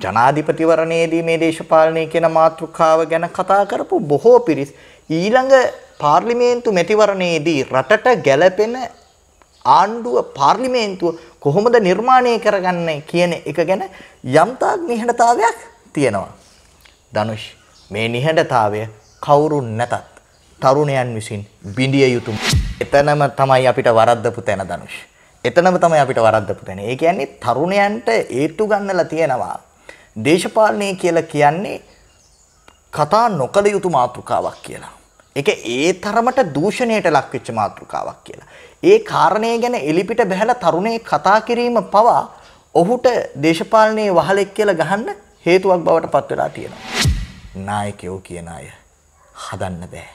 ජනාධිපතිවරණයේදී මේ දේශපාලනය කියන මාතෘකාව ගැන කතා කරපු බොහෝ පිරිස් ඊළඟ පාර්ලිමේන්තු මැතිවරණයේදී රටට ගැළපෙන ආණ්ඩුව පාර්ලිමේන්තුව කොහොමද නිර්මාණය කරගන්නේ කියන එක ගැන යම්තාක් නිහඬතාවයක් තියෙනවා. ධනුෂ් මේ නිහඬතාවය කවුරුන් නැතත් තරුණයන් විසින් බිඳිය යුතුම. එතනම තමයි අපිට වරද්දපු තැන ධනුෂ්. එතනම තමයි අපිට වරද්දපු තැන. ඒ කියන්නේ තරුණයන්ට ඒත්තු ගන්නලා තියෙනවා. දේශපාලනය කියලා කියන්නේ කතා නොකළ යුතු මාතෘකාවක් කියලා. ඒක ඒ තරමට දූෂණයට ලක් වෙච්ච මාතෘකාවක් කියලා. ඒ කාරණේ ගැන එලිපිට බහැලා තරුණේ කතා කිරීම පවා ඔහුට දේශපාලනයේ වහලෙක් කියලා ගහන්න හේතුවක් බවට පත් වෙලා තියෙනවා. නායකයෝ කියන අය හදන්න බෑ.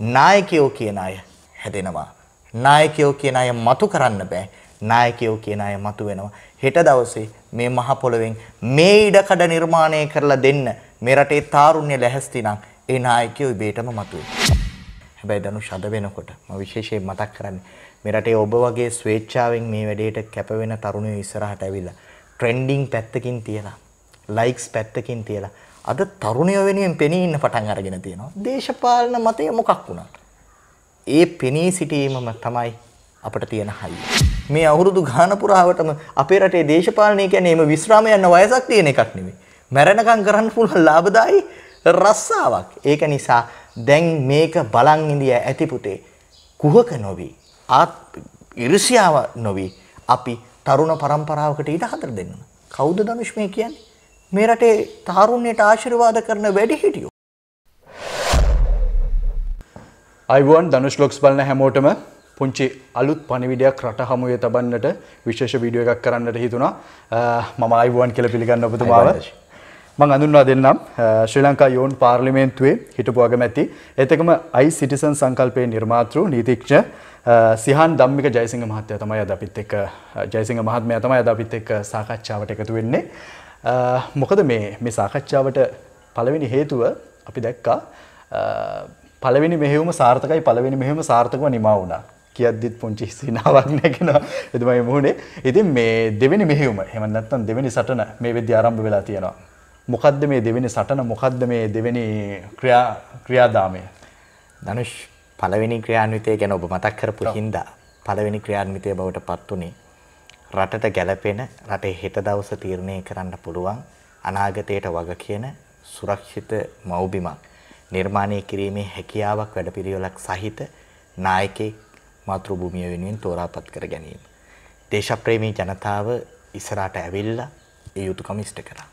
නායකයෝ කියන අය හැදෙනවා. නායකයෝ කියන අය මතු කරන්න බෑ. නායකයෝ කියන අය මතු වෙනවා. හෙට දවසේ මේ මහ පොළවෙන් මේ ඉඩකඩ නිර්මාණය කරලා දෙන්න මේ රටේ තාරුණ්‍ය ලැහැස්ති නම් ඒ නායකයෝ ඉබේටම මතුවේ. හැබැයි දනුෂ් අද වෙනකොට මම විශේෂයෙන් මතක් කරන්නේ මේ රටේ ඔබ වගේ ස්වේච්ඡාවෙන් මේ වැඩේට කැප වෙන තරුණයෝ ඉස්සරහට ඇවිල්ලා ට්‍රෙන්ඩින් පැත්තකින් තියලා ලයික්ස් පැත්තකින් තියලා අද තරුණයෝ වෙනුවෙන් පෙනී ඉන්න පටන් අරගෙන තියෙනවා. දේශපාලන මතය මොකක් වුණත් ඒ පෙනී සිටීමම තමයි අපිට තියෙන හයිය. මේ අවුරුදු ගාන පුරාවටම අපේ රටේ දේශපාලනය කියන්නේ එම විශ්‍රාම යන වයසක් තියෙන එකක් නෙමෙයි. මැරෙනකම් කරන්න පුළුවන් ලාභදායි රස්සාවක්. ඒක නිසා දැන් මේක බලන් ඉඳිය ඇති පුතේ කුහක නොවි ආත් ඉරිසියාව නොවි අපි තරුණ පරම්පරාවකට ඊට හතර දෙන්න. කවුද ධනුෂ් මේ කියන්නේ? මේ රටේ තාරුණ්‍යයට ආශිර්වාද කරන වැඩිහිටියෝ. අයිවන් ධනුෂ් ලොක්ස් බලන හැමෝටම පුංචි අලුත් පණිවිඩයක් රට හමුවේ තබන්නට විශේෂ වීඩියෝ එකක් කරන්නට හිතුණා. මම අයිවන් කියලා පිළිගන්න ඔබතුමාව. මං අඳුන්වා දෙන්නම් ශ්‍රී ලංකා යෝන් පාර්ලිමේන්තුවේ හිටපු අගමැති එතකම අයි සිටිසන් සංකල්පයේ නිර්මාතෘ නීතිඥ සිහන් ධම්මික ජයසිංහ මහත්තයා තමයි අද අපිත් එක්ක ජයසිංහ මහත්මයා තමයි අද අපිත් එක්ක සාකච්ඡාවට එකතු වෙන්නේ. මොකද මේ මේ සාකච්ඡාවට පළවෙනි හේතුව අපි දැක්කා පළවෙනි මෙහෙයුම සාර්ථකයි පළවෙනි මෙහෙයුම සාර්ථකව නිමා වුණා. කියද්දිත් පුංචි සිනාවක් නැගෙනවා එතුමයි මුහුණේ. ඉතින් මේ දෙවෙනි මෙහෙයුම එහෙම නැත්නම් දෙවෙනි සටන මේ වෙද්දී ආරම්භ වෙලා තියෙනවා. මොකද්ද මේ දෙවෙනි සටන මොකද්ද මේ දෙවෙනි ක්‍රියා ක්‍රියාදාමය? ධනුෂ් පළවෙනි ක්‍රියාන්විතය ගැන ඔබ මතක් කරපු හින්දා පළවෙනි ක්‍රියාන්විතය බවට පත් උනේ රටට ගැළපෙන රටේ හෙට දවස තීරණය කරන්න පුළුවන් අනාගතයට වග කියන සුරක්ෂිත මව්බිමක් නිර්මාණය කිරීමේ හැකියාවක් වැඩපිළිවෙලක් සහිත නායකයෙක් මාතෘභූමිය වෙනුවෙන් තෝරාපත් කර ගැනීම. දේශප්‍රේමී ජනතාව ඉස්සරහට ඇවිල්ලා ඒ යුතුයකම ඉෂ්ට කරා.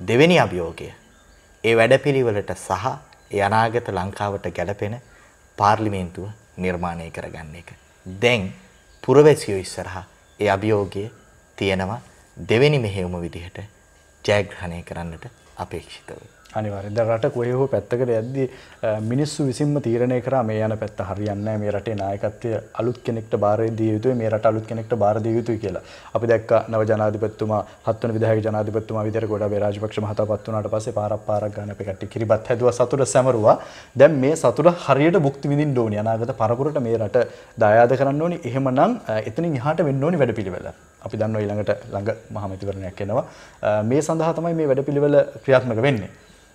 දෙවෙනි අභියෝගය ඒ වැඩපිළිවෙලට සහ ඒ අනාගත ලංකාවට ගැලපෙන පාර්ලිමේන්තුව නිර්මාණය කරගන්න එක. දැන් පුරවැසියෝ ඉස්සරහා ඒ අභියෝගය තියෙනවා දෙවෙනි මෙහෙයුම විදිහට ජයග්‍රහණය කරන්නට අපේක්ෂිතව. අනිවාර්යෙන් දැන් රට කොහේ හෝ පැත්තකට යද්දී මිනිස්සු විසින්ම තීරණය කරා මේ යන පැත්ත හරියන්නේ නැහැ මේ රටේ නායකත්වය අලුත් කෙනෙක්ට බාර දිය යුතුයි මේ රට අලුත් කෙනෙක්ට බාර දිය යුතුයි කියලා. අපි දැක්කා නව ජනාධිපතිතුමා හත්වන විධායක ජනාධිපතිතුමා විදිහට ගොඩාබේ රාජපක්ෂ මහතා පත් වුණාට පස්සේ පාරක් පාරක් ගන්න අපේ කට්ටිය කිරිබත් හැදුවා සතුට සැමරුවා. දැන් මේ සතුට හරියට භුක්ති විඳින්න ඕනි. අනාගත පරපුරට මේ රට දායාද කරන්න ඕනි. එහෙමනම් එතනින් එහාට වෙන්න ඕනි වැඩපිළිවෙල. අපි දන්නවා ඊළඟට ළඟ මහමැතිවරණයක් එනවා. මේ සඳහා තමයි මේ වැඩපිළිවෙල ක්‍රියාත්මක වෙන්නේ.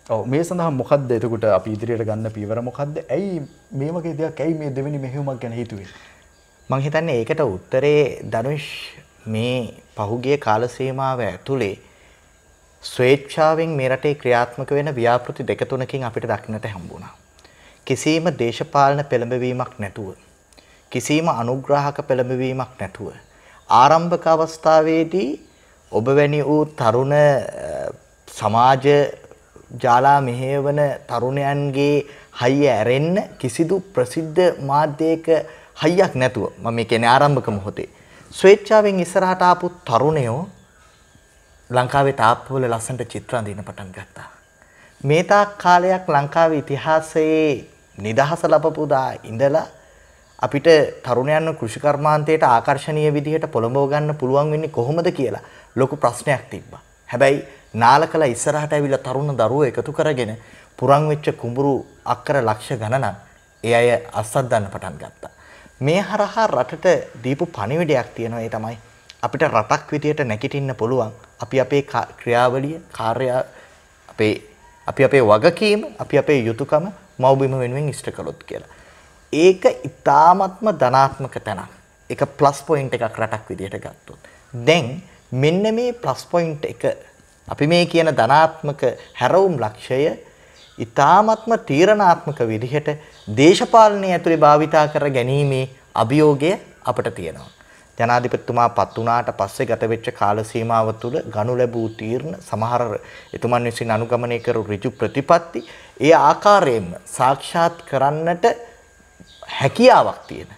ඔව් මේ සඳහා මොකද්ද එතකොට අපි ඉදිරියට ගන්න පීවර මොකද්ද? ඇයි මේ වගේ දෙයක් ඇයි මේ දෙවෙනි මෙහෙයුමක් ගැන හිතුවේ? මම හිතන්නේ ඒකට උත්තරේ ධනුෂ් මේ පහුගිය කාල සීමාව ඇතුලේ ස්වේච්ඡාවෙන් මේ රටේ ක්‍රියාත්මක වෙන ව්‍යාපෘති දෙක තුනකින් අපිට දක්නට හම්බුණා. කිසියම් දේශපාලන පෙළඹවීමක් නැතුව කිසියම් අනුග්‍රාහක පෙළඹවීමක් නැතුව ආරම්භක අවස්ථාවේදී ඔබ වැනි වූ තරුණ සමාජ ජාලා මෙහෙවන තරුණයන්ගේ හයිය ඇරෙන්න කිසිදු ප්‍රසිද්ධ මාධ්‍යයක හයියක් නැතුව මම මේ කියන්නේ ආරම්භක මොහොතේ ස්වේච්ඡාවෙන් ඉස්සරහට ආපු තරුණයෝ ලංකාවේ තාප්පවල ලස්සනට චිත්‍ර අඳින්න පටන් ගත්තා. මේ තාක් කාලයක් ලංකාවේ ඉතිහාසයේ නිදහස ලැබපු දා ඉඳලා අපිට තරුණයන්ව කෘෂිකර්මාන්තයට ආකර්ශනීය විදිහට පොළඹව ගන්න පුළුවන් වෙන්නේ කොහොමද කියලා ලොකු ප්‍රශ්නයක් තිබ්බා. හැබැයි නාලකලා ඉස්සරහට ඇවිල්ලා තරුණ දරුවෝ එකතු කරගෙන පුරන් වෙච්ච කුඹුරු අක්කර ලක්ෂ ගණනක් ඒ අය අස්සද්දන්න පටන් ගත්තා. මේ හරහා රටට දීපු පණිවිඩයක් තියෙනවා ඒ තමයි අපිට රටක් විදියට නැගිටින්න පුළුවන් අපි අපේ කා- ක්‍රියාවලිය කාර්ය අපේ අපි අපේ වගකීම අපි අපේ යුතුයකම මව්බිම වෙනුවෙන් ඉෂ්ට කළොත් කියලා. ඒක ඊ타ත්ම ධනාත්මක තැනක්. ඒක ප්ලස් පොයින්ට් එකක් රටක් විදියට ගත්තොත්. දැන් මෙන්න මේ ප්ලස් පොයින්ට් එක අපි මේ කියන ධනාත්මක හැරවුම් ලක්ෂය ඊ타ත්ම තීරණාත්මක විදිහට දේශපාලනය ඇතුලේ භාවිතා කර ගැනීමේ අභියෝගය අපට තියෙනවා. ජනාධිපතිතුමා පත් වුණාට පස්සේ ගත වෙච්ච කාල සීමාව තුළ ගනු ලැබූ තීරණ සමහර එතුමන් විසින් අනුගමනය කරු ඍජු ප්‍රතිපත්ති ඒ ආකාරයෙන්ම සාක්ෂාත් කරන්නට හැකියාවක් තියෙන.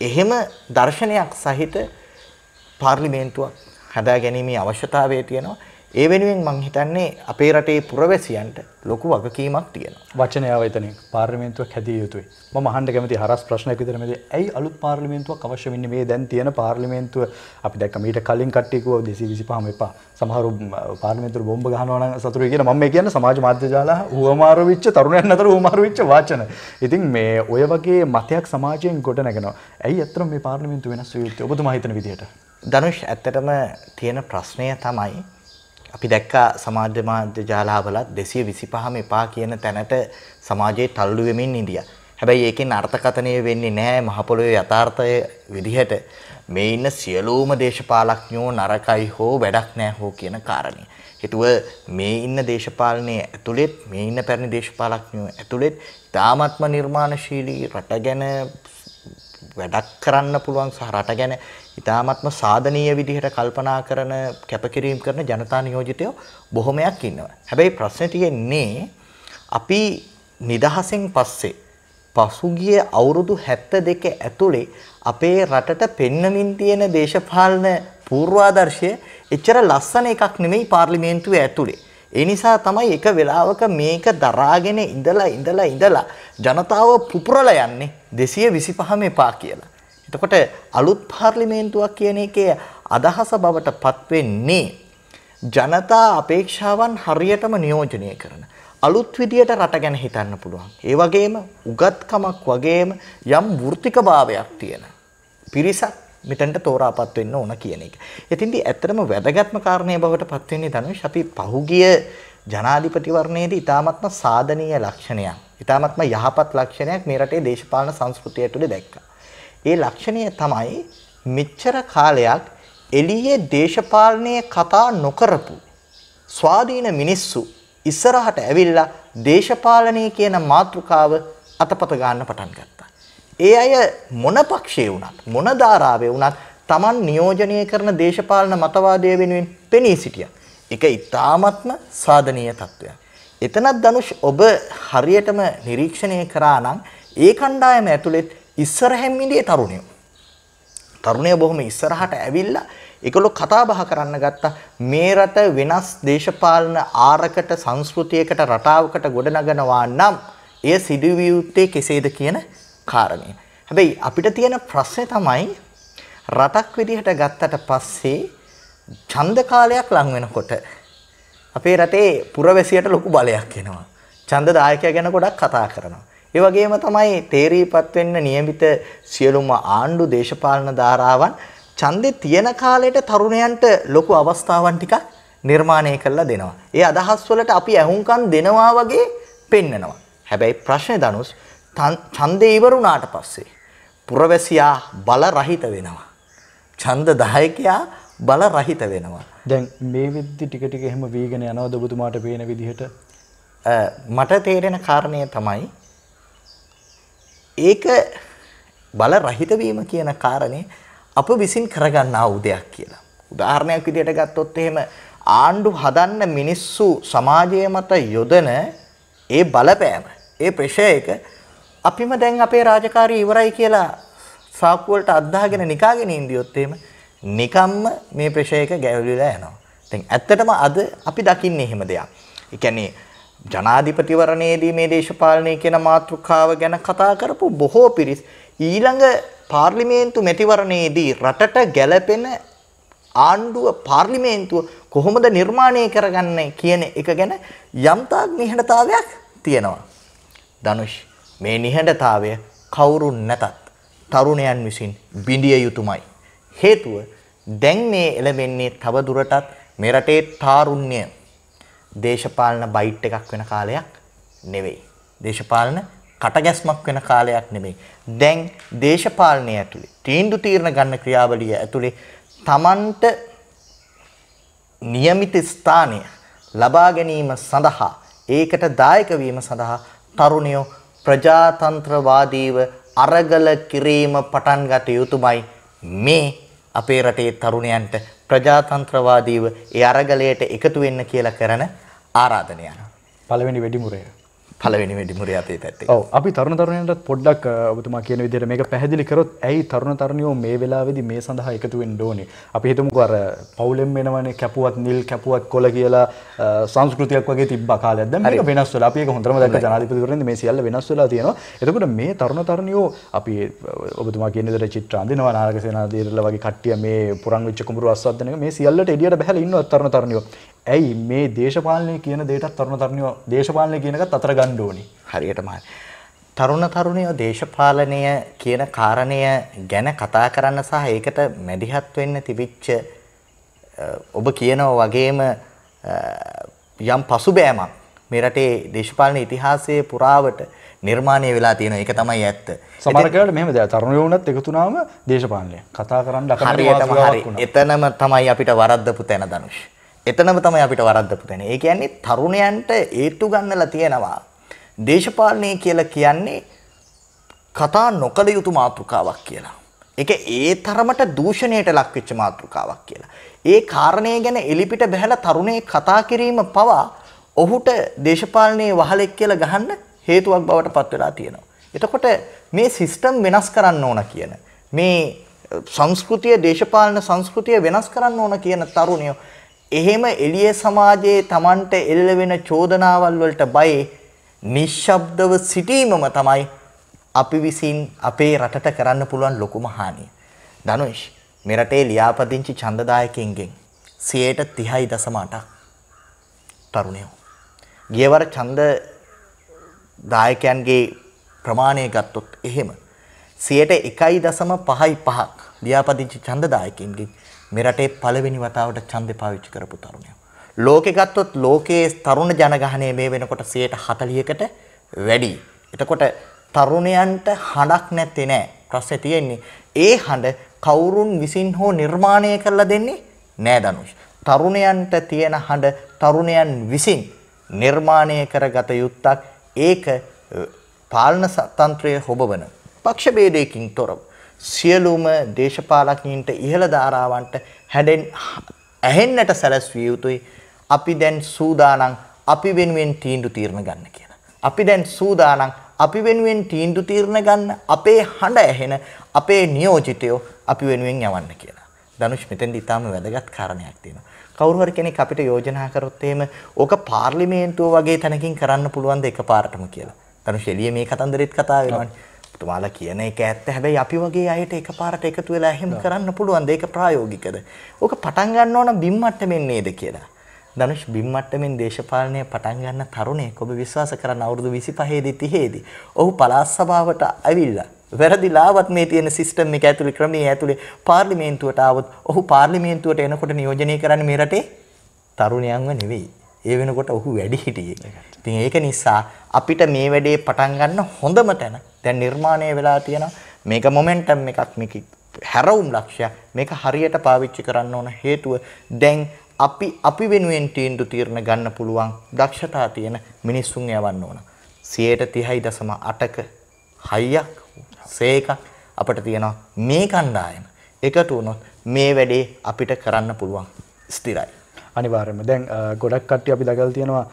එහෙම දර්ශනයක් සහිත පාර්ලිමේන්තුවක් හදා ගැනීමේ අවශ්‍යතාවය තියෙනවා. ඒ වෙනුවෙන් මම හිතන්නේ අපේ රටේ පුරවැසියන්ට ලොකු වගකීමක් තියෙනවා. වචනයාව එතනින් පාර්ලිමේන්තුවක් හැදිය යුතුයි. මම අහන්න කැමති හරස් ප්‍රශ්නයක් විතර මේ ඇයි අලුත් පාර්ලිමේන්තුවක් අවශ්‍ය වෙන්නේ මේ දැන් තියෙන පාර්ලිමේන්තුව අපි දැක්ක මීට කලින් කට්ටිය කිව්වා 225ම එපා. සමහරු පාර්ලිමේන්තුවට බෝම්බ ගහනවා නම් සතුටුයි කියලා මම මේ කියන්නේ සමාජ මාධ්‍ය ජාල හුවමාරු වෙච්ච තරුණයන් අතර හුවමාරු වෙච්ච වචන. ඉතින් මේ ඔය වගේ මතයක් සමාජයෙන් ගොඩ නැගෙනවා. ඇයි ඇත්තටම මේ පාර්ලිමේන්තුව වෙනස් වෙ යුත්තේ? ඔබතුමා හිතන විදිහට. ධනුෂ් ඇත්තටම තියෙන ප්‍රශ්නය තමයි අපි දැක්කා සමාජ මාධ්‍ය ජාලාවලත් 225ම එපා කියන තැනට සමාජයේ තල්ලු වෙමින් ඉඳියා. හැබැයි ඒකෙන් අර්ථකථනය වෙන්නේ නැහැ මහ පොළොවේ යථාර්ථය විදිහට මේ ඉන්න සියලුම දේශපාලඥයෝ නරකයි හෝ වැඩක් නැහැ හෝ කියන කාරණේ. හේතුව මේ ඉන්න දේශපාලනයේ ඇතුළෙත් මේ ඉන්න පැරණි දේශපාලඥයෝ ඇතුළෙත් තාමත්ම නිර්මාණශීලී රට ගැන වැඩක් කරන්න පුළුවන් සහ රට ගැන ඉතාමත්ම සාධනීය විදිහට කල්පනා කරන කැපකිරීම කරන ජනතා නියෝජිතයෝ බොහොමයක් ඉන්නවා. හැබැයි ප්‍රශ්නේ තියෙන්නේ අපි නිදහසෙන් පස්සේ පසුගිය අවුරුදු 72 ඇතුලේ අපේ රටට පෙන්නමින් තියෙන දේශපාලන පූර්වාදර්ශය එච්චර ලස්සන එකක් නෙමෙයි පාර්ලිමේන්තුවේ ඇතුලේ. ඒ නිසා තමයි එක වෙලාවක මේක දරාගෙන ඉඳලා ඉඳලා ඉඳලා ජනතාව පුපුරලා යන්නේ 225ම එපා කියලා. එතකොට අලුත් පාර්ලිමේන්තුවක් කියන එකේ අදහස බවට පත් වෙන්නේ ජනතා අපේක්ෂාවන් හරියටම නියෝජනය කරන අලුත් විදියට රට ගැන හිතන්න පුළුවන්. ඒ වගේම උගත්කමක් වගේම යම් වෘත්තිකභාවයක් තියෙන පිරිසක් මෙතනට තෝරාපත් වෙන්න ඕන කියන එක. ඉතින්දී ඇත්තටම වැදගත්ම කාරණේ බවට පත් වෙන්නේ ධනුෂ් අපි පහුගිය ජනාධිපතිවරණයේදී ඊ타මත්ම සාධනීය ලක්ෂණයක්, ඊ타මත්ම යහපත් ලක්ෂණයක් මේ රටේ දේශපාලන සංස්කෘතිය තුළ දැක්කා. ඒ ලක්ෂණය තමයි මෙච්චර කාලයක් එළියේ දේශපාලනයේ කතා නොකරපු ස්වාධීන මිනිස්සු ඉස්සරහට ඇවිල්ලා දේශපාලනය කියන මාතෘකාව අතපත ගන්න පටන් ගත්තා. ඒ අය මොන පක්ෂයේ වුණත් මොන ධාරාවේ වුණත් Taman නියෝජනය කරන දේශපාලන මතවාදය වෙනුවෙන් පෙනී සිටියා. ඒක ඊ타ත්ම සාධනීය තත්වයක්. එතනත් ධනුෂ් ඔබ හරියටම නිරීක්ෂණය කරා නම් ඒ කණ්ඩායම ඇතුළෙත් ඉස්සරහින් ඉඳී තරුණයෝ. තරුණයෝ බොහොම ඉස්සරහට ඇවිල්ලා ඒගොල්ලෝ කතා බහ කරන්න ගත්තා මේ රට වෙනස් දේශපාලන ආරකට සංස්කෘතියකට රටාවකට ගොඩනගනවා නම් එය සිදුවිය යුත්තේ කෙසේද කියන කාරණය. හැබැයි අපිට තියෙන ප්‍රශ්නේ තමයි රටක් විදිහට ගත්තට පස්සේ ඡන්ද කාලයක් ලං වෙනකොට අපේ රටේ පුරවැසියට ලොකු බලයක් එනවා. ඡන්ද දායකයා ගැන ගොඩක් කතා කරනවා. ඒ වගේම තමයි තේරීපත් වෙන්න નિયમિત සියලුම ආණ්ඩු දේශපාලන ධාරාවන් ඡන්දේ තියෙන කාලයට තරුණයන්ට ලොකු අවස්ථාවන් ටිකක් නිර්මාණය කරලා දෙනවා. ඒ අදහස් වලට අපි ඇහුම්කන් දෙනවා වගේ පෙන්නනවා. හැබැයි ප්‍රශ්නේ දනුස් ඡන්දේ ඉවරුණාට පස්සේ පුරවැසියා බල රහිත වෙනවා. ඡන්ද දායකයා බල රහිත වෙනවා. දැන් මේ වෙද්දි ටික ටික එහෙම වීගෙන යනවද ඔබතුමාට පේන විදිහට? මට තේරෙන කාරණය තමයි ඒක බල රහිත වීම කියන කාරණේ අප විසින් කරගන්නා වූ දෙයක් කියලා. උදාහරණයක් විදිහට ගත්තොත් එහෙම ආණ්ඩු හදන්න මිනිස්සු සමාජය මත යොදන ඒ බලපෑම, ඒ ප්‍රෙෂර් අපිම දැන් අපේ රාජකාරිය ඉවරයි කියලා සාක්කු වලට අද්දාගෙන නිකාගෙන ඉඳියොත් එහෙම නිකම්ම මේ ප්‍රෙෂර් එක ගැවලිලා යනවා. දැන් ඇත්තටම අද අපි දකින්නේ එහෙම දෙයක්. ඒ කියන්නේ ජනාධිපතිවරණයේදී මේ දේශපාලනය කියන මාතෘකාව ගැන කතා කරපු බොහෝ පිරිස් ඊළඟ පාර්ලිමේන්තු මැතිවරණයේදී රටට ගැළපෙන ආණ්ඩුව පාර්ලිමේන්තුව කොහොමද නිර්මාණය කරගන්නේ කියන එක ගැන යම්තාක් නිහඬතාවයක් තියෙනවා. ධනුෂ් මේ නිහඬතාවය කවුරුන් නැතත් තරුණයන් විසින් බිඳිය යුතුමයි. හේතුව දැන් මේ එළඹෙන්නේ තව දුරටත් මේ රටේ තාරුණ්‍ය දේශපාලන බයිට් එකක් වෙන කාලයක් නෙවෙයි. දේශපාලන කටගැස්මක් වෙන කාලයක් නෙමෙයි. දැන් දේශපාලනය ඇතුලේ තීන්දුව තීරණ ගන්න ක්‍රියාවලිය ඇතුලේ Tamanට નિયમિત ස්ථානය ලබා ගැනීම සඳහා ඒකට දායක වීම සඳහා තරුණයෝ ප්‍රජාතන්ත්‍රවාදීව අරගල කිරීම පටන් ගත යුතුමයි මේ අපේ රටේ තරුණයන්ට ප්‍රජාතන්ත්‍රවාදීව ඒ අරගලයට එකතු වෙන්න කියලා කරන ආරාධනය. පළවෙනි වෙඩිමුරය. පළවෙනි වැඩිමුරේ අපේ පැත්තේ. ඔව් අපි තරුණ තරුණයන්ටත් පොඩ්ඩක් ඔබතුමා කියන විදිහට මේක පැහැදිලි කරොත් ඇයි තරුණ තරුණියෝ මේ වෙලාවේදී මේ සඳහා එකතු වෙන්න ඕනේ? අපි හිතමුකෝ අර පවුලෙන් වෙනවනේ කැපුවත් නිල් කැපුවත් කොළ කියලා සංස්කෘතියක් වගේ තිබ්බ කාලයක්. දැන් මේක වෙනස් වෙලා. අපි ඒක හොඳටම දැක්ක ජනාධිපතිවරයෙන්ද මේ සියල්ල වෙනස් වෙලා තියෙනවා. එතකොට මේ තරුණ තරුණියෝ අපි ඔබතුමා කියන විදිහට චිත්‍ර අඳිනවා නාරක සේනාධීරලා වගේ කට්ටිය මේ පුරන් වෙච්ච කුඹුරු අස්වද්දන එක මේ සියල්ලට එළියට බහැලා ඉන්නවා තරුණ තරුණියෝ. ඇයි මේ දේශපාලනය කියන දේටත් තරුණ තරුණියෝ දේශපාලනය කියන එකත් අතර ගන්න ඕනේ. හරියටම හරි. තරුණ තරුණියෝ දේශපාලනය කියන කාරණය ගැන කතා කරන්න සහ ඒකට මැදිහත් වෙන්න තිබිච්ච ඔබ කියනවා වගේම යම් පසුබෑමක් මේ රටේ දේශපාලන ඉතිහාසයේ පුරාවට නිර්මාණය වෙලා තියෙනවා. ඒක තමයි ඇත්ත. සමහර කාලේ මෙහෙම දෙයක් තරුණයෝ වුණත් එකතු වුණාම දේශපාලනය කතා කරන්න හරියටම හරි. එතනම තමයි අපිට වරද්දපු තැන දනුෂ්. එතනම තමයි අපිට වරද්දපු තැන. ඒ කියන්නේ තරුණයන්ට ඒත්තු ගන්නලා තියෙනවා. දේශපාලනය කියලා කියන්නේ කතා නොකළ යුතු මාතෘකාවක් කියලා. ඒක ඒ තරමට දූෂණයට ලක්වෙච්ච මාතෘකාවක් කියලා. ඒ කාරණය ගැන එලිපිට බහැලා තරුණේ කතා කිරීම පවා ඔහුට දේශපාලනයේ වහලෙක් කියලා ගහන්න හේතුවක් බවට පත් වෙලා තියෙනවා. එතකොට මේ සිස්ටම් වෙනස් කරන්න ඕන කියන මේ සංස්කෘතිය දේශපාලන සංස්කෘතිය වෙනස් කරන්න ඕන කියන තරුණයෝ එහෙම එළිය සමාජයේ Tamanට එල්ල වෙන චෝදනාවල් වලට බයි නිශ්ශබ්දව සිටීමම තමයි අපි විසින් අපේ රටට කරන්න පුළුවන් ලොකුම හානිය. ධනුෂ් මේ රටේ ලියාපදිංචි ඡන්දදායකයින්ගෙන් 30.8ක් තරුණයෝ. ගියවර ඡන්ද දායකයන්ගේ ප්‍රමාණය ගත්තොත් එහෙම 1.5ක් ලියාපදිංචි ඡන්දදායකයින්ගෙන් මේ රටේ පළවෙනි වතාවට ඡන්දේ පාවිච්චි කරපු තරුණයෝ. ලෝකෙ ගත්තොත් ලෝකයේ තරුණ ජනගහනය මේ වෙනකොට 40කට වැඩි. එතකොට තරුණයන්ට හඬක් නැත්තේ නෑ. ප්‍රශ්නේ තියෙන්නේ ඒ හඬ කවුරුන් විසින් හෝ නිර්මාණය කරලා දෙන්නේ නෑ දනුෂ්. තරුණයන්ට තියෙන හඬ තරුණයන් විසින් නිර්මාණය කරගත යුත්තක් ඒක පාලන තන්ත්‍රයේ හොබවන පක්ෂ ભેදයකින් තොරව සියලුම දේශපාලකයන්ට ඉහළ ධාරාවන්ට හැඩෙන් ඇහෙන්නට සැලැස්විය යුතුයි අපි දැන් සූදානම් අපි වෙනුවෙන් තීන්දුව తీරන ගන්න කියලා. අපි දැන් සූදානම් අපි වෙනුවෙන් තීන්දුව తీරන ගන්න අපේ හඬ ඇහෙන අපේ නියෝජිතයෝ අපි වෙනුවෙන් යවන්න කියලා. ධනුෂ් මෙතෙන්දි ඊටාම වැදගත් කාරණයක් තියෙනවා. කවුරු හරි කෙනෙක් අපිට යෝජනා කරොත් එහෙම ඕක පාර්ලිමේන්තුව වගේ තැනකින් කරන්න පුළුවන් ද එකපාරටම කියලා. ධනුෂ් එළිය මේ කතන්දරෙත් කතා වෙනවනේ. ඔබතුමාලා කියන එක ඇත්ත. හැබැයි අපි වගේ අයට එකපාරට එකතු වෙලා එහෙම කරන්න පුළුවන් ද ඒක ප්‍රායෝගිකද? ඕක පටන් ගන්න ඕන බිම් මට්ටමින් නේද කියලා. ධනුෂ් බිම් මට්ටමින් දේශපාලනය පටන් ගන්න තරුණයෙක් ඔබ විශ්වාස කරන්න අවුරුදු 25 දී 30 දී. ඔහු පළාත් සභාවට ඇවිල්ලා වැරදිලාවත් මේ තියෙන සිස්ටම් එක ඇතුලේ ක්‍රමයේ ඇතුලේ පාර්ලිමේන්තුවට ආවොත් ඔහු පාර්ලිමේන්තුවට එනකොට නියෝජනය කරන්නේ මේ රටේ තරුණයන්ව නෙවෙයි. ඒ වෙනකොට ඔහු වැඩි හිටියේ. ඉතින් ඒක නිසා අපිට මේ වැඩේ පටන් ගන්න හොඳම තැන දැන් නිර්මාණය වෙලා තියෙනවා. මේක මොමන්ටම් එකක් මේක හැරවුම් ලක්ෂයක්. මේක හරියට පාවිච්චි කරන්න ඕන හේතුව දැන් අපි අපි වෙනුවෙන් තීන්දුව తీරන ගන්න පුළුවන් දක්ෂතා තියෙන මිනිස්සුන් යවන්න ඕන. 30.8ක හයියක් සේකක් අපිට තියෙනවා මේ කණ්ඩායම එකතු වුණොත් මේ වැඩේ අපිට කරන්න පුළුවන් ස්ථිරයි. අනිවාර්යයෙන්ම දැන් ගොඩක් කට්ටිය අපි දකලා තියෙනවා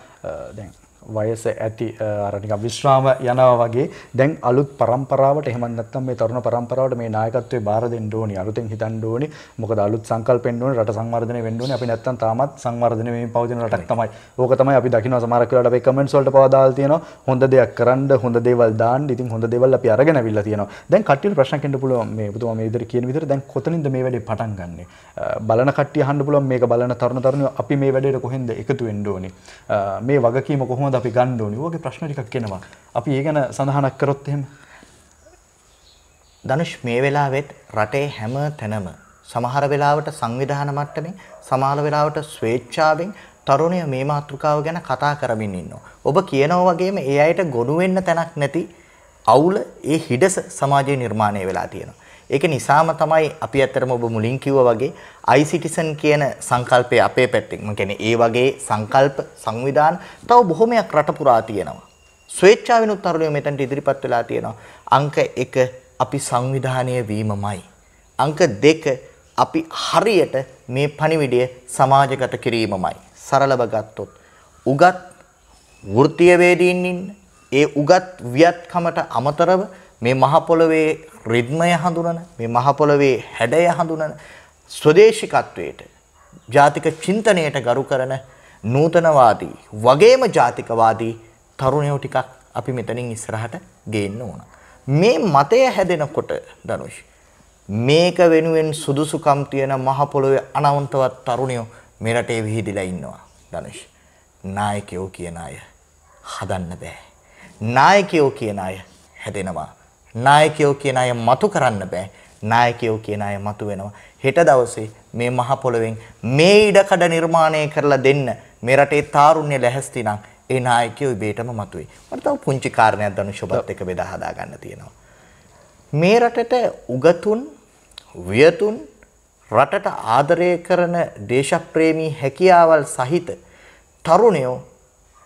දැන් වයස ඇති අර නිකන් විශ්‍රාම යනවා වගේ. දැන් අලුත් પરම්පරාවට එහෙම නැත්නම් මේ තරුණ પરම්පරාවට මේ නායකත්වයේ බාර දෙන්න ඕනි අලුතෙන් හිතන්න ඕනි. මොකද අලුත් සංකල්පෙන්න ඕනි රට සංවර්ධනය වෙන්න ඕනි. අපි නැත්නම් තාමත් සංවර්ධනය වෙමින් පවතින රටක් තමයි. ඕක තමයි අපි දකිනවා සමහරක් වෙලාවට අපේ කමෙන්ට්ස් වලට පවා දාලා තියෙනවා. හොඳ දෙයක් කරන්න හොඳ දේවල් දාන්න. ඉතින් හොඳ දේවල් අපි අරගෙන අවිල්ලා තියෙනවා. දැන් කට්ටියට ප්‍රශ්න කෙන්න පුළුවන් මේ පුතුමා මේ විදිහට කියන විදිහට දැන් කොතනින්ද මේ වැඩේ පටන් ගන්නෙ? බලන කට්ටිය අහන්න පුළුවන් මේක බලන තරුණ තරුණියෝ අපි මේ වැඩේට කොහෙන්ද එකතු වෙන්න ඕනි? මේ වගකීම කොහොමද අපි ගන්න ඕනි වගේ ප්‍රශ්න ටිකක් එනවා. අපි ඒ ගැන සඳහනක් කරොත් එහෙම. ධනුෂ් මේ වෙලාවෙත් රටේ හැම තැනම සමහර වෙලාවට සංවිධාන මට්ටමින් සමහර වෙලාවට ස්වේච්ඡාවෙන් තරුණය මේ මාතෘකාව ගැන කතා කරමින් ඉන්නවා. ඔබ කියනවා වගේම ඒ අයට ගොනු වෙන්න තැනක් නැති අවුල ඒ හිඩස සමාජයේ නිර්මාණය වෙලා තියෙනවා. ඒක නිසාම තමයි අපි ඇත්තටම ඔබ මුලින් කිව්වා වගේ iCitizen කියන සංකල්පය අපේ පැත්තෙන් මම කියන්නේ ඒ වගේ සංකල්ප සංවිධාන තව බොහොමයක් රට පුරා තියෙනවා. ස්වේච්ඡාවෙනුත් තරුණයෝ මෙතනට ඉදිරිපත් වෙලා තියෙනවා. අංක 1 අපි සංවිධානීය වීමමයි. අංක 2 අපි හරියට මේ පණිවිඩය සමාජගත කිරීමමයි. සරලව ගත්තොත් උගත් වෘත්තීය වේදීන් ඉන්න ඒ උගත් වියත්කමට අමතරව මේ මහ පොළවේ රිද්මය හඳුනන මේ මහ පොළවේ හැඩය හඳුනන ස්වදේශිකත්වයට ජාතික චින්තනයට ගරු කරන නූතනවාදී වගේම ජාතිකවාදී තරුණයෝ ටිකක් අපි මෙතනින් ඉස්සරහට ගේන්න ඕන. මේ මතය හැදෙනකොට ධනුෂ් මේක වෙනුවෙන් සුදුසුකම් තියෙන මහ පොළොවේ අනවන්තවත් තරුණයෝ මේ රටේ විහිදිලා ඉන්නවා ධනුෂ්. නායකයෝ කියන අය හදන්න බෑ. නායකයෝ කියන අය හැදෙනවා. නායකයෝ කියන අය මතු කරන්න බෑ. නායකයෝ කියන අය මතු වෙනවා. හෙට දවසේ මේ මහ පොළොවෙන් මේ ඉඩකඩ නිර්මාණය කරලා දෙන්න මේ රටේ තාරුණ්‍ය ලැහැස්ති නම් ඒ නායකයෝ ඉබේටම මතුවේ. මට තව පුංචි කාරණයක් ධනුෂොබත් එක බෙදා හදා ගන්න තියෙනවා. මේ රටට උගතුන් වියතුන් රටට ආදරය කරන දේශප්‍රේමී හැකියාවල් සහිත තරුණයෝ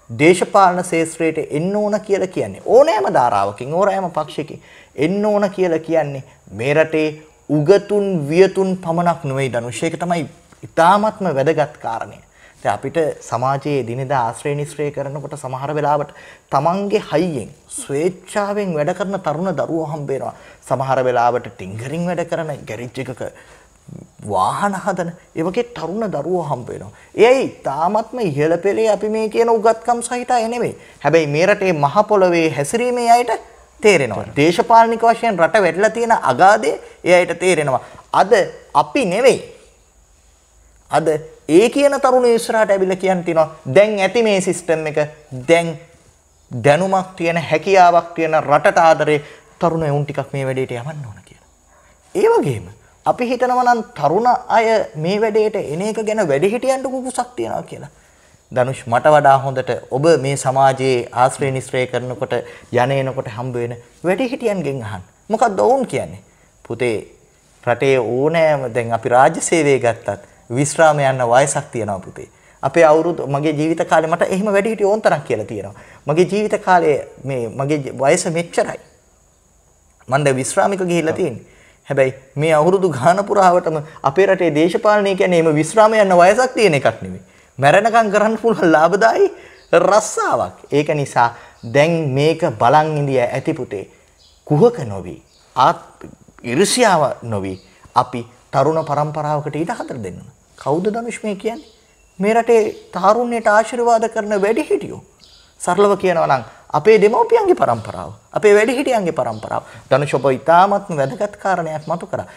දේශපාලන ශාස්ත්‍රයට එන්න ඕන කියලා කියන්නේ ඕනෑම ධාරාවකින් ඕනෑම පක්ෂයකින් එන්න ඕන කියලා කියන්නේ මේ රටේ උගතුන් වියතුන් පමණක් නෙවෙයි ධනුෂ් ඒක තමයි ඉතාමත්ම වැදගත් කාරණය. දැන් අපිට සමාජයේ දිනදා ආශ්‍රය නිශ්‍රය කරනකොට සමහර වෙලාවට තමන්ගේ හයියෙන් ස්වේච්ඡාවෙන් වැඩ කරන තරුණ දරුවෝ හම්බ වෙනවා. සමහර වෙලාවට ටින්කරින් වැඩ කරන ගැරේජ් එකක වාහන හදන ඒ වගේ තරුණ දරුවෝ හම්බ වෙනවා. එයයි තාමත්ම ඉහළ පෙළේ අපි මේ කියන උගත්කම් සහිත අය නෙමෙයි. හැබැයි මේ රටේ මහ පොළවේ හැසිරීමේ අයට තේරෙනවා. දේශපාලනික වශයෙන් රට වැටලා තියෙන අගාධය ඒ අයට තේරෙනවා. අද අපි නෙවෙයි. අද ඒ කියන තරුණ ඉස්සරහට ඇවිල්ලා කියන්න තියෙනවා දැන් ඇති මේ සිස්ටම් එක දැන් දැනුමක් තියෙන හැකියාවක් තියෙන රටට ආදරේ තරුණ උන් ටිකක් මේ වැඩේට යවන්න ඕන කියලා. ඒ වගේම අපි හිතනවා නම් තරුණ අය මේ වැඩේට එන එක ගැන වැඩිහිටියන්ට කුකුසක් තියනවා කියලා. ධනුෂ් මට වඩා හොඳට ඔබ මේ සමාජයේ ආශ්‍රය නිස්ත්‍රය කරනකොට යන එනකොට හම්බ වෙන වැඩිහිටියන්ගෙන් අහන්න. මොකක්ද ඔවුන් කියන්නේ? පුතේ රටේ ඕනෑම දැන් අපි රාජ්‍ය සේවය ගත්තත් විශ්‍රාම යන වයසක් තියෙනවා පුතේ. අපේ අවුරුදු මගේ ජීවිත කාලේ මට එහෙම වැඩිහිටිය ඕන් තරම් කියලා තියෙනවා. මගේ ජීවිත කාලේ මේ මගේ වයස මෙච්චරයි. මම දැන් විශ්‍රාමික ගිහිල්ලා තියෙන්නේ. හැබැයි මේ අවුරුදු ගාන පුරාවටම අපේ රටේ දේශපාලනය කියන්නේ එම විශ්‍රාම යන වයසක් තියෙන එකක් නෙමෙයි. මැරෙනකම් කරන්න පුළුවන් ලාභදායි රස්සාවක්. ඒක නිසා දැන් මේක බලන් ඉඳිය ඇති පුතේ කුහක නොවි ආත් ඉරිසියාව නොවි අපි තරුණ પરම්පරාවකට ඊට හතර දෙන්න. කවුද ධනුෂ් මේ කියන්නේ? මේ රටේ තාරුණ්‍යයට ආශිර්වාද කරන වැඩිහිටියෝ. සරලව කියනවා නම් අපේ දෙමව්පියන්ගේ પરම්පරාව, අපේ වැඩිහිටියන්ගේ પરම්පරාව. ධනුෂ් ඔබ ඉතාමත්ම වැදගත් කාරණයක් මතු කරා.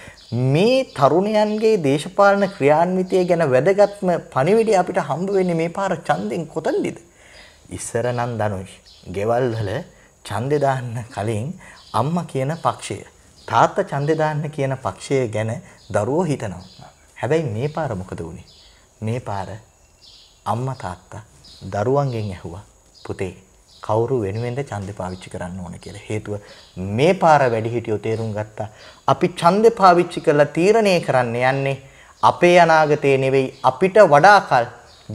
මේ තරුණයන්ගේ දේශපාලන ක්‍රියාන්විතය ගැන වැදගත්ම පණිවිඩය අපිට හම්බ වෙන්නේ මේ පාර ඡන්දෙන් කොතනදද? ඉස්සර නම් ධනුෂ්, ගෙවල් වල ඡන්දේ දාන්න කලින් අම්මා කියන පක්ෂය, තාත්තා ඡන්දේ දාන්න කියන පක්ෂය ගැන දරුවෝ හිතනවා. හැබැයි මේ පාර මොකද වුනේ? මේ පාර අම්මා තාත්තා දරුවන්ගෙන් ඇහුවා පුතේ කවුරු වෙනුවෙන්ද ඡන්දේ පාවිච්චි කරන්න ඕන කියලා. හේතුව මේ පාර වැඩිහිටියෝ තේරුම් ගත්තා. අපි ඡන්දේ පාවිච්චි කරලා තීරණය කරන්න යන්නේ අපේ අනාගතේ නෙවෙයි අපිට වඩා කල්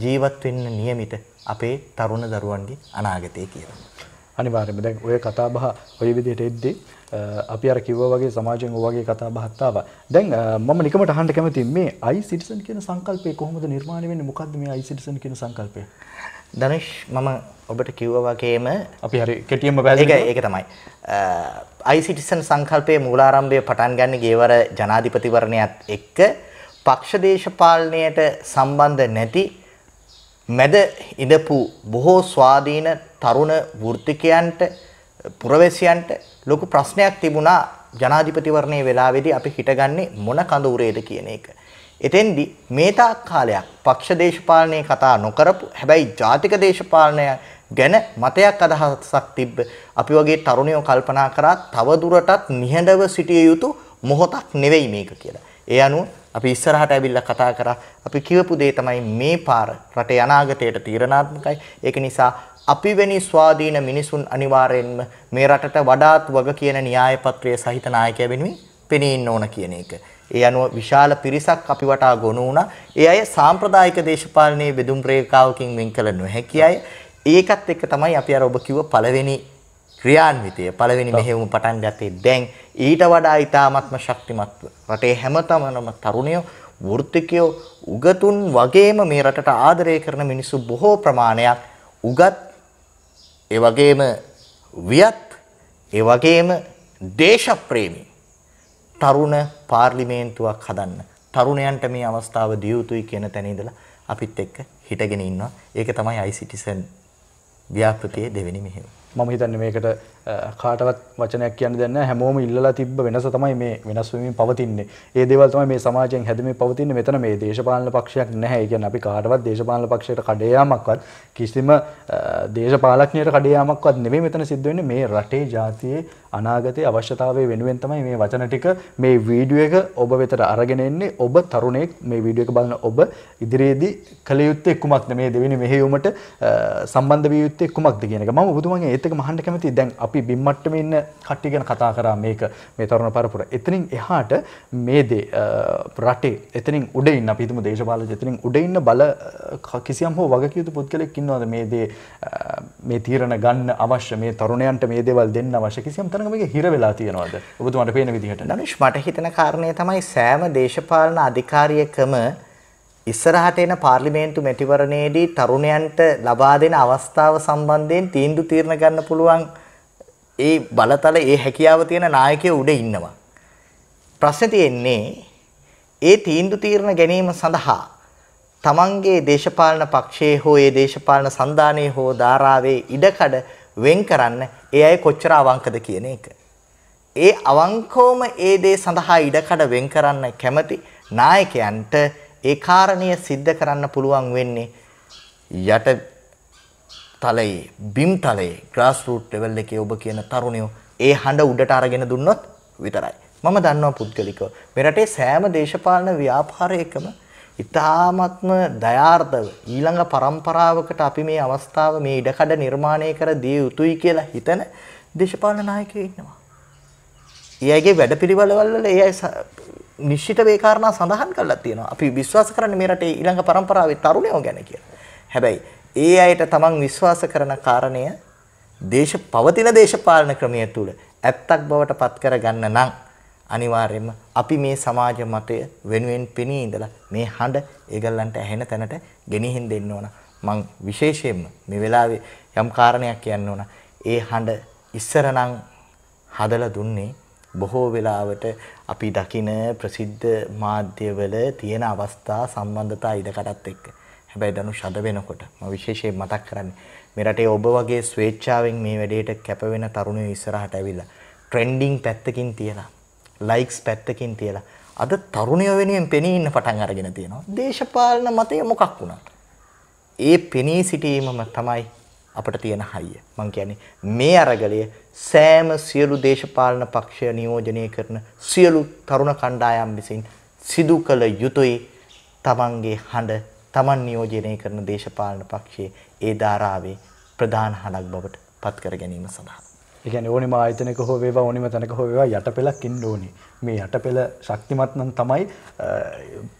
ජීවත් වෙන්න නියමිත අපේ තරුණ දරුවන්ගේ අනාගතය කියලා. අනිවාර්යයෙන්ම දැන් ඔය කතා බහ ඔය විදිහට එද්දී අපි අර කිව්වා වගේ සමාජයෙන් ඔය වගේ කතා බහක් ආවා. දැන් මම නිකමට අහන්න කැමතියි මේ i citizen කියන සංකල්පය කොහොමද නිර්මාණය වෙන්නේ? මොකද්ද මේ i citizen කියන සංකල්පය? ධනුෂ් මම ඔබට කිව්වා වගේම අපි හරි කෙටියෙන්ම පැහැදිලි ඒක තමයි. iCitizen සංකල්පයේ මූලාරම්භය පටන් ගන්න ගේවර ජනාධිපතිවරණයත් එක්ක පක්ෂ දේශපාලනයට සම්බන්ධ නැති මැද ඉඳපු බොහෝ ස්වාධීන තරුණ වෘත්තිකයන්ට පුරවැසියන්ට ලොකු ප්‍රශ්නයක් තිබුණා ජනාධිපතිවරණයේ වෙලාවේදී අපි හිටගන්නේ මොන කඳවුරේද කියන එක. එතෙන්දි මේ තාක් කාලයක් පක්ෂ දේශපාලනයේ කතා නොකරපු හැබැයි ජාතික දේශපාලනය ගැන මතයක් අදහසක් තිබ්බ අපි වගේ තරුණයෝ කල්පනා කරා තව දුරටත් නිහඬව සිටිය යුතු මොහොතක් නෙවෙයි මේක කියලා. ඒ අනුව අපි ඉස්සරහට ඇවිල්ලා කතා කරා අපි කියවපු දේ තමයි මේ පාර රටේ අනාගතයට තීරණාත්මකයි. ඒක නිසා අපි වැනි ස්වාධීන මිනිසුන් අනිවාර්යෙන්ම මේ රටට වඩාත් වග කියන න්‍යාය පත්‍රයේ සහිත නායකයා වෙනුවෙන් පෙනී ඉන්න ඕන කියන එක. ඒ අනුව විශාල පිරිසක් අපි වටා ගොනු වුණා. ඒ අය සාම්ප්‍රදායික දේශපාලනයේ බෙදුම් රේඛාවකින් වෙන් කළ නොහැකි අය. ඒකත් එක්ක තමයි අපි අර ඔබ කිව්ව පළවෙනි ක්‍රියාන්විතය පළවෙනි මෙහෙයුම පටන් ගත්තේ දැන් ඊට වඩා ඊ타ත්ම ශක්තිමත්ව රටේ හැමතැනම තරුණයෝ වෘත්තිකයෝ උගතුන් වගේම මේ රටට ආදරය කරන මිනිස්සු බොහෝ ප්‍රමාණයක් උගත් ඒ වගේම වියත් ඒ වගේම දේශප්‍රේමී තරුණ පාර්ලිමේන්තුවක් හදන්න තරුණයන්ට මේ අවස්ථාව දිය යුතුයි කියන තැන ඉඳලා අපිත් එක්ක හිටගෙන ඉන්නවා. ඒක තමයි iCitizen ව්‍යාපෘතියේ දෙවෙනි මෙහෙයුම. මම හිතන්නේ මේකට කාටවත් වචනයක් කියන්න දෙන්න හැමෝම ඉල්ලලා තිබ්බ වෙනස තමයි මේ වෙනස් වෙමින් පවතින්නේ. ඒ දේවල් තමයි මේ සමාජයෙන් හැදෙමින් පවතින්නේ. මෙතන මේ දේශපාලන පක්ෂයක් නැහැ. ඒ කියන්නේ අපි කාටවත් දේශපාලන පක්ෂයට කඩේයාමක්වත් කිසිම දේශපාලඥයට කඩේයාමක්වත් නෙවෙයි මෙතන සිද්ධ වෙන්නේ. මේ රටේ ජාතියේ අනාගතයේ අවශ්‍යතාවය වෙනුවෙන් තමයි මේ වචන ටික මේ වීඩියෝ එක ඔබ වෙතට අරගෙන එන්නේ. ඔබ තරුණයෙක් මේ වීඩියෝ එක බලන ඔබ ඉදිරියේදී කළ යුත්තේ කුමක්ද මේ දෙවෙනි මෙහෙයුමට සම්බන්ධ විය යුත්තේ කුමක්ද කියන එක. මම ඔබතුමාගෙන් ඒත් එක මහන්න කැමතියි. දැන් අපි බිම්මට්ටමේ ඉන්න කට්ටිය ගැන කතා කරා මේක මේ තරුණ පරපුර. එතනින් එහාට මේ දේ රටේ එතනින් උඩ ඉන්න අපි හිතමු දේශපාලන එතනින් උඩ ඉන්න බල කිසියම් හෝ වගකියුතු පුද්ගලෙක් ඉන්නවද මේ දේ මේ තීරණ ගන්න අවශ්‍ය මේ තරුණයන්ට මේ දේවල් දෙන්න අවශ්‍ය කිසියම් තැනක මේක හිර වෙලා තියෙනවද? ඔබතුමාට පේන විදිහට. ධනුෂ් මට හිතෙන කාරණය තමයි සෑම දේශපාලන අධිකාරියකම ඉස්සරහට එන පාර්ලිමේන්තු මැතිවරණයේදී තරුණයන්ට ලබා දෙන අවස්ථාව සම්බන්ධයෙන් තීන්දුව తీරන ගන්න පුළුවන් ඒ බලතල ඒ හැකියාව තියෙන නායකයෝ උඩ ඉන්නවා. ප්‍රශ්නේ තියෙන්නේ ඒ තීන්දුව తీරන ගැනීම සඳහා තමන්ගේ දේශපාලන පක්ෂයේ හෝ ඒ දේශපාලන සන්ධානයේ හෝ ධාරාවේ ඉඩකඩ වෙන් කරන්න ඒ අය කොච්චර අවංකද කියන එක. ඒ අවංකවම ඒ දේ සඳහා ඉඩකඩ වෙන් කරන්න කැමති නායකයන්ට ඒ කාරණය සිද්ධ කරන්න පුළුවන් වෙන්නේ යට තලයේ බිම් තලයේ ග්‍රාස් රූට් ලෙවල් එකේ ඔබ කියන තරුණයෝ ඒ හඬ උඩට අරගෙන දුන්නොත් විතරයි. මම දන්නවා පුද්ගලිකව මේ රටේ සෑම දේශපාලන ව්‍යාපාරයකම ඉතාමත්ම දයාර්ථව ඊළඟ පරම්පරාවකට අපි මේ අවස්ථාව මේ ඉඩකඩ නිර්මාණය කර දිය යුතුයි කියලා හිතන දේශපාලන නායකයෝ ඉන්නවා. ඒ අයගේ වැඩපිළිවෙළවල ඒ අය නිශ්චිත මේ කාරණා සඳහන් කරලා තියෙනවා. අපි විශ්වාස කරන්නේ මේ රටේ ඊළඟ පරම්පරාවේ තරුණයෝ ගැන කියලා. හැබැයි ඒ අයට තමන් විශ්වාස කරන කාරණය දේශ පවතින දේශපාලන ක්‍රමය තුල ඇත්තක් බවට පත් කරගන්න නම් අනිවාර්යයෙන්ම අපි මේ සමාජ මතය වෙනුවෙන් පෙනී ඉඳලා මේ හඬ ඒගොල්ලන්ට ඇහෙන තැනට ගෙනිහින් දෙන්න ඕන. මං විශේෂයෙන්ම මේ වෙලාවේ යම් කාරණයක් කියන්න ඕන. ඒ හඬ ඉස්සර නම් හදලා දුන්නේ බොහෝ වෙලාවට අපි දකින ප්‍රසිද්ධ මාධ්‍යවල තියෙන අවස්ථා සම්බන්ධතා ඉඩකඩත් එක්ක. හැබැයි දනුෂ් අද වෙනකොට මම විශේෂයෙන් මතක් කරන්නේ මේ රටේ ඔබ වගේ ස්වේච්ඡාවෙන් මේ වැඩේට කැප වෙන තරුණයෝ ඉස්සරහට ඇවිල්ලා ට්‍රෙන්ඩින් පැත්තකින් තියලා ලයික්ස් පැත්තකින් තියලා අද තරුණයෝ වෙනුවෙන් පෙනී ඉන්න පටන් අරගෙන තියෙනවා. දේශපාලන මතය මොකක් වුණත් ඒ පෙනී සිටීමම තමයි අපිට තියෙන හයිය. මම කියන්නේ මේ අරගලය සෑම සියලු දේශපාලන පක්ෂ නියෝජනය කරන සියලු තරුණ කණ්ඩායම් විසින් සිදු කළ යුතුයි තමන්ගේ හඬ තමන් නියෝජනය කරන දේශපාලන පක්ෂයේ ඒ ධාරාවේ ප්‍රධාන හඬක් බවට පත් කර ගැනීම සඳහා. ඒ කියන්නේ ඕනෙම ආයතනයක හෝ වේවා ඕනෙම තැනක හෝ වේවා යටපෙලක් ඉන්න ඕනේ. මේ යටපෙල ශක්තිමත් නම් තමයි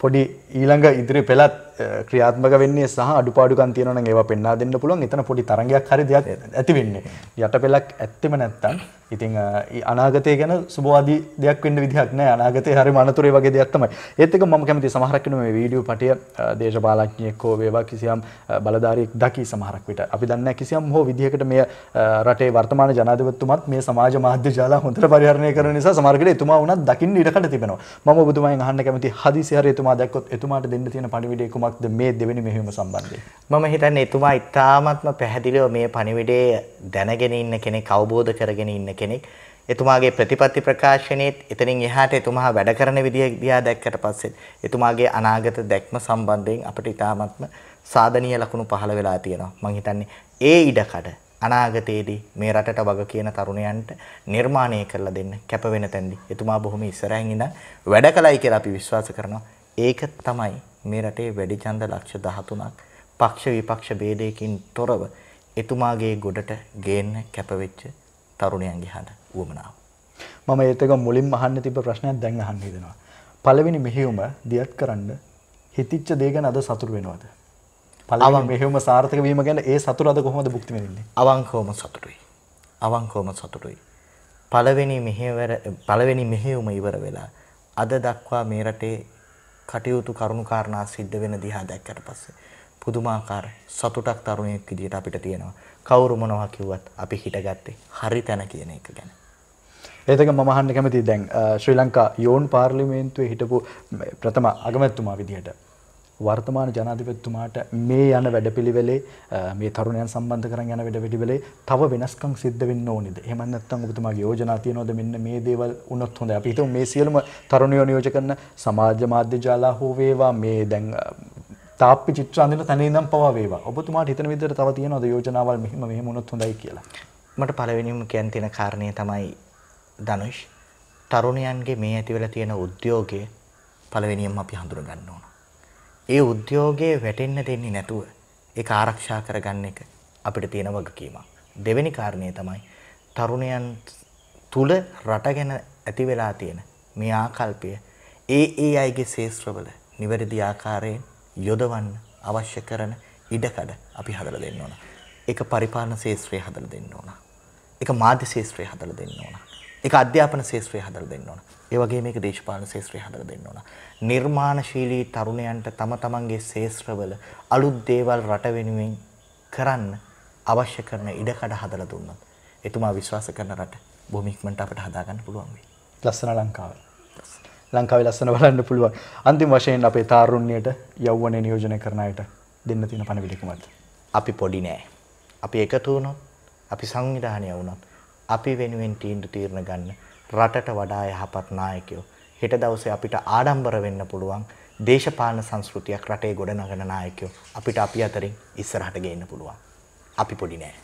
පොඩි ඊළඟ ඉදිරි පෙළත් ක්‍රියාත්මක වෙන්නේ සහ අඩුපාඩුකම් තියෙනවා නම් ඒවා පෙන්වා දෙන්න පුළුවන්. එතන පොඩි තරංගයක් හරි දෙයක් ඇති වෙන්නේ. යටපෙලක් ඇත්තෙම නැත්තම් ඉතින් අනාගතය ගැන සුබවාදී දෙයක් වෙන්න විදිහක් නැහැ. අනාගතේ හරිම අනතුරේ වගේ දෙයක් තමයි. ඒත් එක මම කැමති සමහරක් වෙන මේ වීඩියෝ පටිය දේශපාලඥයෙක් හෝ වේවා කිසියම් බලධාරියෙක් දකි සමහරක් විට. අපි දන්නේ කිසියම් හෝ විදිහකට මේ රටේ වර්තමාන ජනාධිපතිතුමත් මේ සමාජ මාධ්‍ය ජාල හොඳට පරිහරණය කරන නිසා සමහරකට එතුමා වුණත් දකින්න ඉඩකඩ තිබෙනවා. මම ඔබතුමාගෙන් අහන්න කැමති හදිසි හරි එතුමා දැක්කොත් එතුමාට දෙන්න තියෙන පණිවිඩය කුමක්ද මේ දෙවෙනි මෙහෙයුම සම්බන්ධයෙන්? මම හිතන්නේ එතුමා ඉතාමත්ම පැහැදිලිව මේ පණිවිඩය දැනගෙන ඉන්න කෙනෙක් අවබෝධ කරගෙන ඉන්න කෙනෙක්. එතුමාගේ ප්‍රතිපත්ති ප්‍රකාශනයේත් එතනින් එහාට එතුමා වැඩ කරන විදිය දිහා දැක්කට පස්සේ එතුමාගේ අනාගත දැක්ම සම්බන්ධයෙන් අපිට ඉතාමත්ම සාධනීය ලකුණු පහළ වෙලා තියෙනවා. මම හිතන්නේ ඒ ඉඩකඩ අනාගතයේදී මේ රටට වග කියන තරුණයන්ට නිර්මාණය කරලා දෙන්න කැප වෙන තැන්දි එතුමා බොහොම ඉස්සරහින් ඉඳන් වැඩ කළයි කියලා අපි විශ්වාස කරනවා. ඒක තමයි මේ රටේ වැඩි ඡන්ද ලක්ෂ 13ක් පක්ෂ විපක්ෂ ભેදයකින් තොරව එතුමාගේ ගොඩට ගේන්න කැපවෙච්ච තරුණයන්ගේ හඬ උවමනාව. මම ඒත් එක මුලින්ම අහන්න තිබ්බ ප්‍රශ්නයක් දැන් අහන්න හිතෙනවා. පළවෙනි මෙහෙයුම දියත් කරන්න හිතිච්ච දේ ගැන අද සතුටු වෙනවද? පළවෙනි මෙහෙයුම සාර්ථක වීම ගැන ඒ සතුට අද කොහොමද භුක්ති විඳින්නේ? අවංකවම සතුටුයි. අවංකවම සතුටුයි. පළවෙනි මෙහෙවර පළවෙනි මෙහෙයුම ඉවර වෙලා අද දක්වා මේ රටේ කටයුතු කරුණු කාරණා සිද්ධ වෙන දිහා දැක්කට පස්සේ පුදුමාකාර සතුටක් තරුණයෙක් විදියට අපිට තියෙනවා. කවුරු මොනවා කිව්වත් අපි හිටගත්තේ හරි තැන කියන එක ගැන. ඒතක මම අහන්න කැමතියි දැන් ශ්‍රී ලංකා යෝන් පාර්ලිමේන්තුවේ හිටපු ප්‍රථම අගමැතිතුමා විදිහට වර්තමාන ජනාධිපතිතුමාට මේ යන වැඩපිළිවෙලේ මේ තරුණයන් සම්බන්ධ කරන් යන වැඩපිළිවෙලේ තව වෙනස්කම් සිද්ධ වෙන්න ඕනේද? එහෙම නැත්නම් ඔබතුමාගේ යෝජනා තියනවද මෙන්න මේ දේවල් වුණොත් හොඳයි. අපි හිතමු මේ සියලුම තරුණයෝ නියෝජ කරන සමාජ මාධ්‍ය ජාලා හෝ වේවා මේ දැන් තාප්පි චිත්‍ර අඳින තැන ඉඳන් පවා වේවා. ඔබතුමාට හිතන විදිහට තව තියනවද යෝජනාවල් මෙහෙම මෙහෙම වුණොත් හොඳයි කියලා? මට පළවෙනිම කියන්න තියෙන කාරණේ තමයි ධනුෂ් තරුණයන්ගේ මේ ඇති වෙලා තියෙන උද්‍යෝගය පළවෙනියෙන්ම අපි හඳුන ගන්න ඕන. ඒ උද්‍යෝගයේ වැටෙන්න දෙන්නේ නැතුව ඒක ආරක්ෂා කරගන්න එක අපිට තියෙන වගකීමක්. දෙවෙනි කාරණය තමයි තරුණයන් තුල රට ගැන ඇති වෙලා තියෙන මේ ආකල්පය ඒ ඒ අයගේ ශේෂ්ත්‍රවල නිවැරදි ආකාරයෙන් යොදවන්න අවශ්‍ය කරන ඉඩකඩ අපි හදලා දෙන්න ඕන. ඒක පරිපාලන ශේෂ්ත්‍රය හදලා දෙන්න ඕන. ඒක මාධ්‍ය ශේෂ්ත්‍රය හදලා දෙන්න ඕන. ඒක අධ්‍යාපන ශේෂ්ත්‍රය හදලා දෙන්න ඕන. ඒ වගේම මේක දේශපාලන ශේෂ්ත්‍රය හදලා දෙන්න ඕන. නිර්මාණශීලී තරුණයන්ට තම තමන්ගේ ශේෂ්ත්‍රවල අලුත් දේවල් රට වෙනුවෙන් කරන්න අවශ්‍ය කරන ඉඩකඩ හදලා දුන්නොත් එතුමා විශ්වාස කරන රට බොහොම ඉක්මනට අපිට හදාගන්න පුළුවන් වෙයි. ලස්සන ලංකාව. ලංකාවේ ලස්සන බලන්න පුළුවන්. අන්තිම වශයෙන් අපේ තාරුණ්‍යයට යෞවනය නියෝජනය කරන අයට දෙන්න තියෙන පණිවිඩය කුමක්ද? අපි පොඩි නෑ. අපි එකතු වුණොත්, අපි සංවිධානය වුණොත්, අපි වෙනුවෙන් තීන්දුව తీරන ගන්න රටට වඩා යහපත් නායකයෝ හෙට දවසේ අපිට ආඩම්බර වෙන්න පුළුවන් දේශපාලන සංස්කෘතියක් රටේ ගොඩනගන නායකයෝ අපිට අපි අතරින් ඉස්සරහට ගේන්න පුළුවන්. අපි පොඩි නෑ.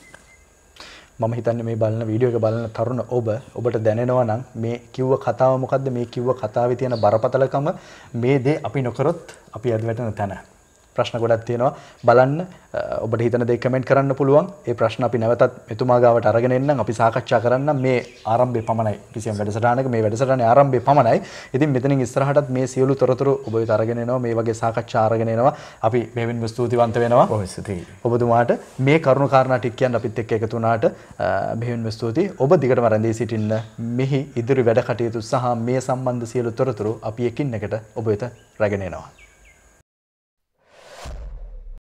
මම හිතන්නේ මේ බලන වීඩියෝ එක බලන තරුණ ඔබ ඔබට දැනෙනවා නම් මේ කිව්ව කතාව මොකද්ද මේ කිව්ව කතාවේ තියෙන බරපතලකම මේ දේ අපි නොකරොත් අපි අද වැටෙන තැන. ප්‍රශ්න ගොඩක් තියෙනවා. බලන්න ඔබට හිතන දේ කමෙන්ට් කරන්න පුළුවන්. ඒ ප්‍රශ්න අපි නැවතත් මෙතුමා ගාවට අරගෙන එන්නම්. අපි සාකච්ඡා කරන්න මේ ආරම්භය පමණයි. කිසියම් වැඩසටහනක මේ වැඩසටහනේ ආරම්භය පමණයි. ඉතින් මෙතනින් ඉස්සරහටත් මේ සියලු තොරතුරු ඔබ වෙත අරගෙන එනවා. මේ වගේ සාකච්ඡා අරගෙන එනවා. අපි මෙවෙන්ම ස්තුතිවන්ත වෙනවා. ඔව් ස්තුතියි. ඔබතුමාට මේ කරුණු කාරණා ටික කියන්න අපිත් එක්ක එකතු වුණාට මෙහෙම ස්තුතියි. ඔබ දිගටම රැඳී සිටින්න මෙහි ඉදිරි වැඩ කටයුතු සහ මේ සම්බන්ධ සියලු තොරතුරු අපි එකින් එකට ඔබ වෙත රැගෙන එනවා